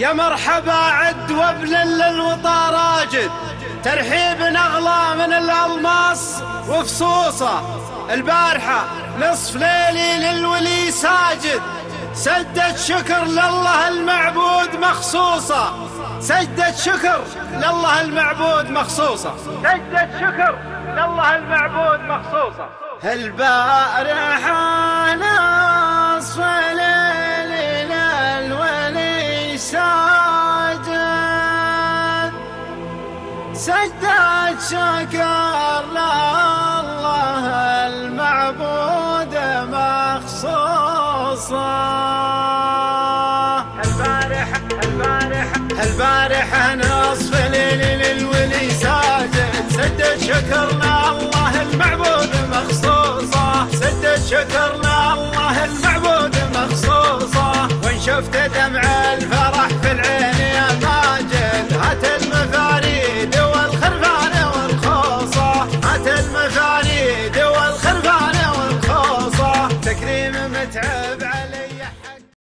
يا مرحبا عد وابن للوطا راجد. ترحيب اغلى من الألماس وفصوصة. البارحة نصف ليلي للولي ساجد. سجدة شكر لله المعبود مخصوصة. سجدة شكر لله المعبود مخصوصة. سجدة شكر لله المعبود مخصوصة. البارحة ساجد سجدة شكر لله المعبود مخصوصة البارحة البارحة البارحة نصف ليل للولي ساجد. سجدة شكر لله المعبود مخصوصة سجدة شكر لله متعب